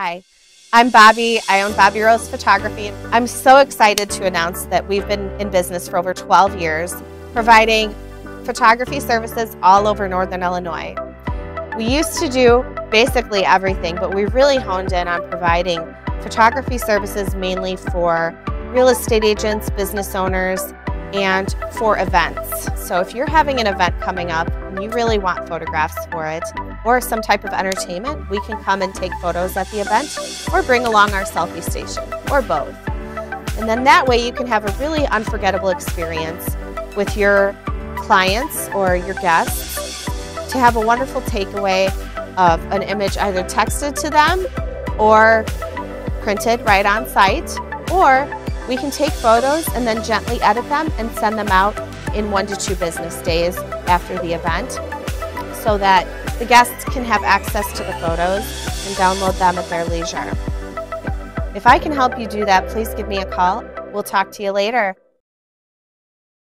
Hi, I'm Bobbi. I own Bobbi Rose Photography. I'm so excited to announce that we've been in business for over 12 years, providing photography services all over Northern Illinois. We used to do basically everything, but we really honed in on providing photography services mainly for real estate agents, business owners, and for events. So if you're having an event coming up and you really want photographs for it or some type of entertainment, we can come and take photos at the event or bring along our selfie station or both. And then that way you can have a really unforgettable experience with your clients or your guests to have a wonderful takeaway of an image either texted to them or printed right on site or we can take photos and then gently edit them and send them out in one to two business days after the event so that the guests can have access to the photos and download them at their leisure. If I can help you do that, please give me a call. We'll talk to you later.